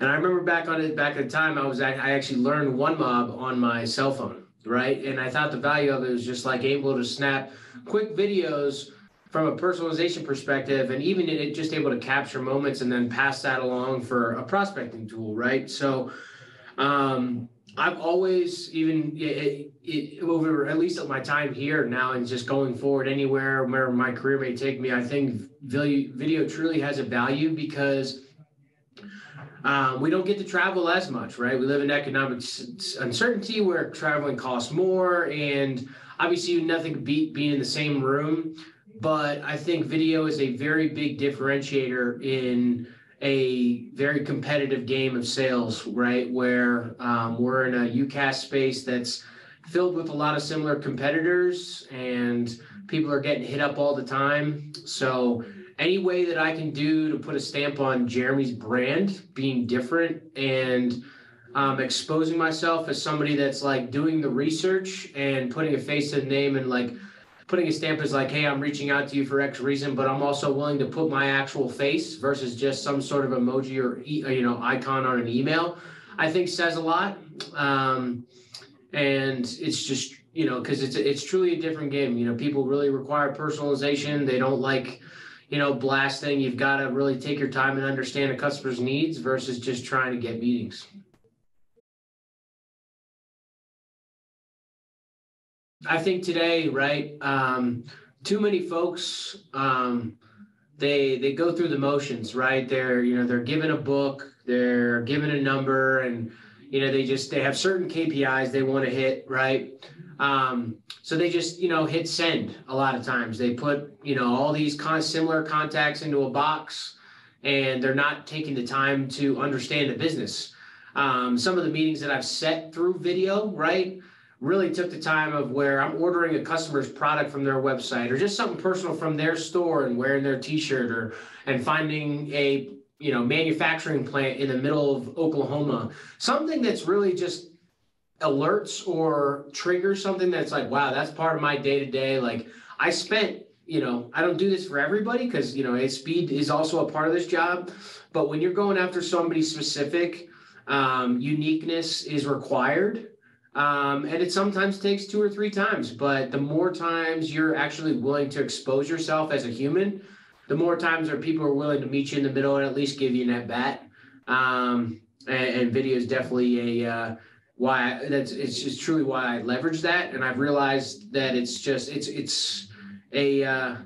And I remember back on it, back at the time, I was I actually learned OneMob on my cell phone, right? And I thought the value of it was just like able to snap quick videos from a personalization perspective, and even it just able to capture moments and then pass that along for a prospecting tool, right? So. Um, I've always, even it, it, over at least at my time here now, and just going forward anywhere where my career may take me, I think video, video truly has a value because um, we don't get to travel as much, right? We live in economic uncertainty where traveling costs more, and obviously nothing beat being in the same room. But I think video is a very big differentiator in a very competitive game of sales, right? Where um, we're in a UCaaS space that's filled with a lot of similar competitors and people are getting hit up all the time. So, any way that I can do to put a stamp on Jeremy's brand being different and um, exposing myself as somebody that's like doing the research and putting a face to the name and like putting a stamp is like, hey, I'm reaching out to you for X reason, but I'm also willing to put my actual face versus just some sort of emoji or you know icon on an email. I think says a lot, um, and it's just you know because it's it's truly a different game. You know, people really require personalization. They don't like you know blasting. You've got to really take your time and understand a customer's needs versus just trying to get meetings. I think today, right? Um, too many folks, um, they they go through the motions, right? They're you know they're given a book, they're given a number, and you know they just they have certain KPIs they want to hit, right? Um, so they just you know hit send a lot of times. They put you know all these con- similar contacts into a box, and they're not taking the time to understand the business. Um, some of the meetings that I've set through video, right? really took the time of where I'm ordering a customer's product from their website or just something personal from their store and wearing their t-shirt or and finding a you know manufacturing plant in the middle of Oklahoma something that's really just alerts or triggers something that's like wow that's part of my day to day like I spent you know I don't do this for everybody because you know speed is also a part of this job but when you're going after somebody specific um, uniqueness is required um, and it sometimes takes two or three times, but the more times you're actually willing to expose yourself as a human, the more times are people are willing to meet you in the middle and at least give you an at bat. Um, and, and, video is definitely a uh, why that's it's just truly why I leverage that, and I've realized that it's just it's it's a uh,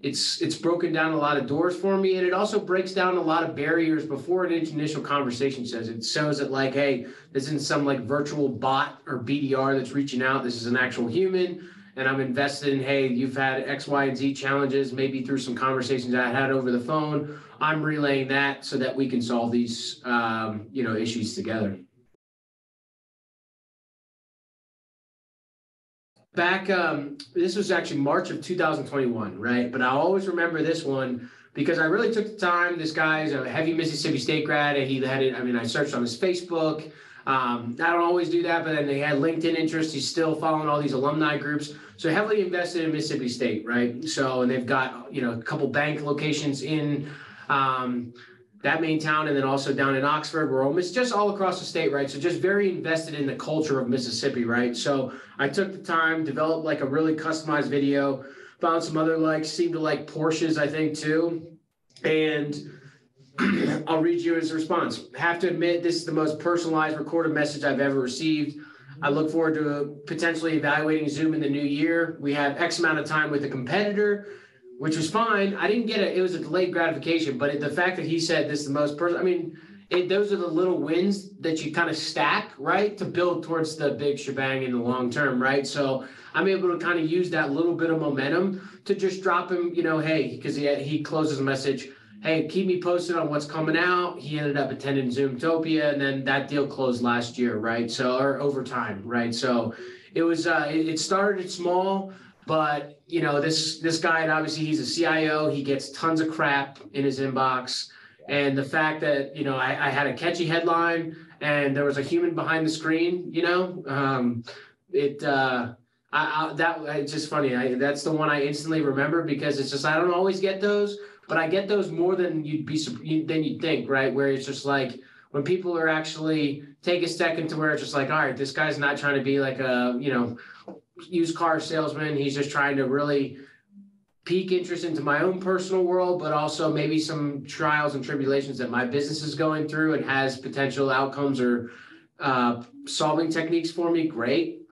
it's it's broken down a lot of doors for me and it also breaks down a lot of barriers before an initial conversation says it. Shows it like hey this isn't some like virtual bot or bdr that's reaching out this is an actual human and i'm invested in hey you've had x y and z challenges maybe through some conversations i had over the phone i'm relaying that so that we can solve these um, you know issues together back um, this was actually march of 2021 right? But i always remember this one because i really took the time. This guy's a heavy mississippi state grad and he had it i mean i searched on his facebook. Um, i don't always do that but then they had linkedin interest. He's still following all these alumni groups. So heavily invested in mississippi state right? So and they've got you know a couple bank locations in um, that main town, and then also down in Oxford, Rome. It's just all across the state, right? So just very invested in the culture of Mississippi, right? So I took the time, developed like a really customized video, found some other like seemed to like Porsches, I think too, and I'll read you his response. Have to admit, this is the most personalized recorded message I've ever received. I look forward to potentially evaluating Zoom in the new year. We have X amount of time with the competitor which was fine. I didn't get it. It was a delayed gratification, but it, the fact that he said this is the most person, I mean, it, those are the little wins that you kind of stack, right, to build towards the big shebang in the long term, right? So I'm able to kind of use that little bit of momentum to just drop him, you know, hey, because he he closes a message, hey, keep me posted on what's coming out. He ended up attending Zoomtopia, and then that deal closed last year, right? So or over time, right? So it was uh, it, it started small but you know, this this guy, and obviously he's a CIO. He gets tons of crap in his inbox, and the fact that you know I, I had a catchy headline and there was a human behind the screen, you know, um, it. Uh, I, I, that it's just funny. I, that's the one I instantly remember because it's just I don't always get those, but I get those more than you'd be than you'd think, right? Where it's just like when people are actually take a second to where it's just like, all right, this guy's not trying to be like a, you know, used car salesman. He's just trying to really pique interest into my own personal world, but also maybe some trials and tribulations that my business is going through and has potential outcomes or uh, solving techniques for me. Great.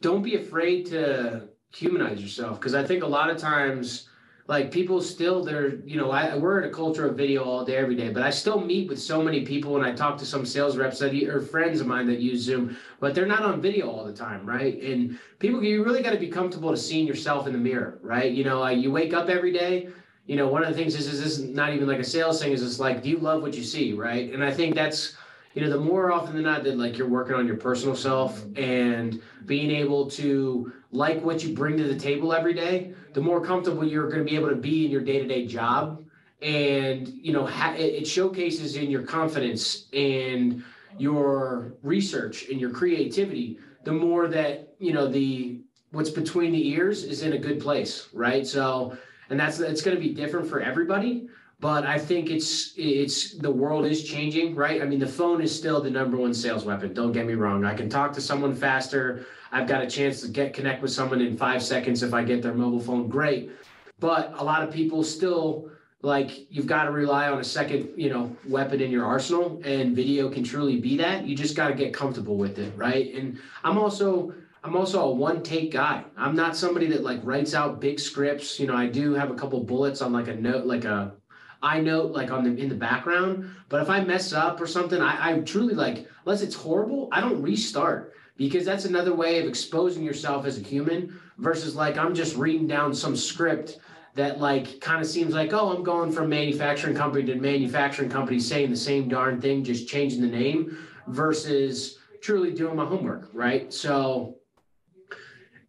Don't be afraid to humanize yourself because I think a lot of times like people still they're you know I we're in a culture of video all day every day, but I still meet with so many people and I talk to some sales reps that or friends of mine that use Zoom, but they're not on video all the time, right? And people you really got to be comfortable to seeing yourself in the mirror, right? You know, uh, you wake up every day. You know, one of the things is, is this is not even like a sales thing. Is it's like, do you love what you see, right? And I think that's you know, the more often than not that like you're working on your personal self and being able to like what you bring to the table every day, the more comfortable you're going to be able to be in your day-to-day job. And, you know, ha- it showcases in your confidence and your research and your creativity, the more that, you know, the what's between the ears is in a good place, right? So, and that's it's going to be different for everybody but I think it's it's the world is changing, right? I mean, the phone is still the number one sales weapon. Don't get me wrong. I can talk to someone faster. I've got a chance to get connect with someone in five seconds if I get their mobile phone. Great, but a lot of people still like you've got to rely on a second, you know, weapon in your arsenal, and video can truly be that. You just got to get comfortable with it, right? And I'm also I'm also a one take guy. I'm not somebody that like writes out big scripts. You know, I do have a couple bullets on like a note, like a I note like on the in the background. But if I mess up or something, I, I truly like unless it's horrible, I don't restart because that's another way of exposing yourself as a human versus like I'm just reading down some script that like kind of seems like oh I'm going from manufacturing company to manufacturing company saying the same darn thing just changing the name versus truly doing my homework right so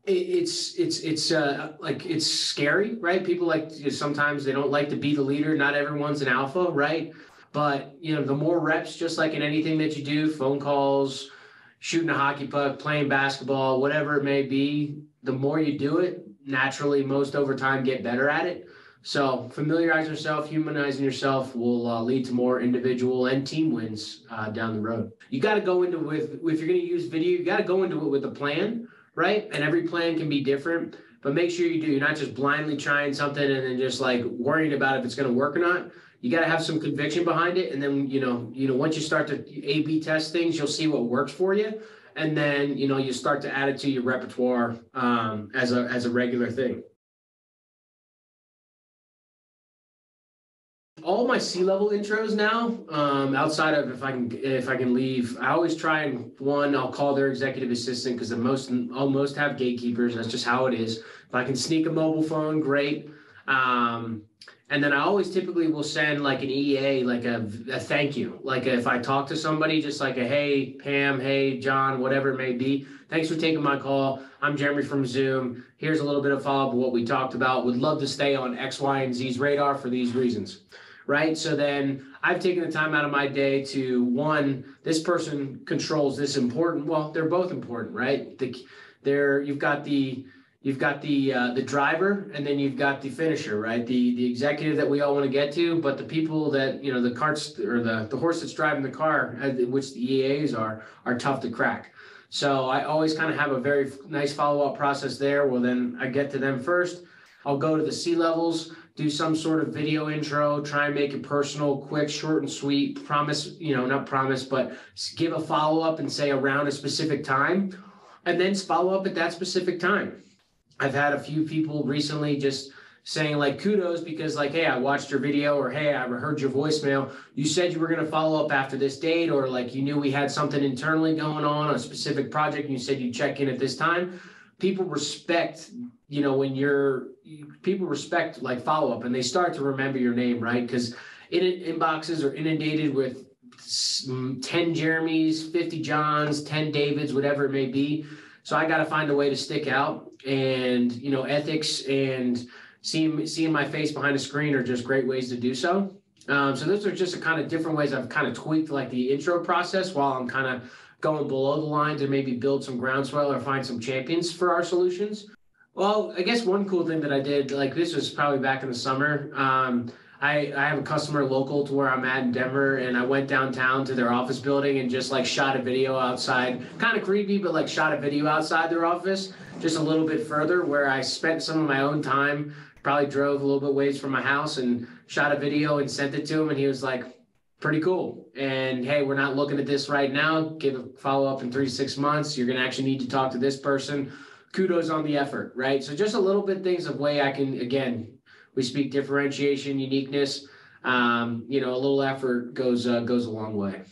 it's it's it's uh like it's scary right? People like sometimes they don't like to be the leader. Not everyone's an alpha right? But you know the more reps just like in anything that you do phone calls shooting a hockey puck playing basketball whatever it may be the more you do it naturally most over time get better at it. So familiarize yourself humanizing yourself will uh, lead to more individual and team wins uh, down the road. You got to go into with if you're going to use video you got to go into it with a plan right? And every plan can be different, but make sure you do. You're not just blindly trying something and then just like worrying about if it's going to work or not. You got to have some conviction behind it, and then you know, you know, once you start to A/B test things, you'll see what works for you, and then you know, you start to add it to your repertoire um, as a as a regular thing. All my C-level intros now, um, outside of if I can if I can leave, I always try and one, I'll call their executive assistant because the most almost have gatekeepers. That's just how it is. If I can sneak a mobile phone, great. Um, and then I always typically will send like an EA, like a, a thank you. Like if I talk to somebody, just like a hey Pam, hey John, whatever it may be. Thanks for taking my call. I'm Jeremy from Zoom. Here's a little bit of follow up of what we talked about. Would love to stay on X, Y, and Z's radar for these reasons right? So then I've taken the time out of my day to one, this person controls this important. Well, they're both important, right? The, there you've got the you've got the uh, the driver and then you've got the finisher, right? The the executive that we all want to get to, but the people that you know the carts or the the horse that's driving the car, uh, which the EAs are, are tough to crack. So I always kind of have a very nice follow up process there. Well, then I get to them first. I'll go to the C levels do some sort of video intro, try and make it personal, quick, short, and sweet. Promise, you know, not promise, but give a follow up and say around a specific time, and then follow up at that specific time. I've had a few people recently just saying like kudos because like hey i watched your video or hey i heard your voicemail you said you were going to follow up after this date or like you knew we had something internally going on a specific project and you said you'd check in at this time people respect you know when you're people respect like follow up and they start to remember your name right? Because in inboxes are inundated with 10 jeremys 50 johns 10 davids whatever it may be. So i got to find a way to stick out and you know ethics and seeing seeing my face behind a screen are just great ways to do so. Um, so those are just a kind of different ways i've kind of tweaked like the intro process while i'm kind of going below the line to maybe build some groundswell or find some champions for our solutions well, I guess one cool thing that I did, like this was probably back in the summer. Um, I, I have a customer local to where I'm at in Denver, and I went downtown to their office building and just like shot a video outside. Kind of creepy, but like shot a video outside their office, just a little bit further, where I spent some of my own time. Probably drove a little bit ways from my house and shot a video and sent it to him, and he was like, "Pretty cool." And hey, we're not looking at this right now. Give a follow up in three to six months. You're gonna actually need to talk to this person. Kudos on the effort, right? So just a little bit things of way I can again we speak differentiation, uniqueness. Um, you know, a little effort goes uh, goes a long way.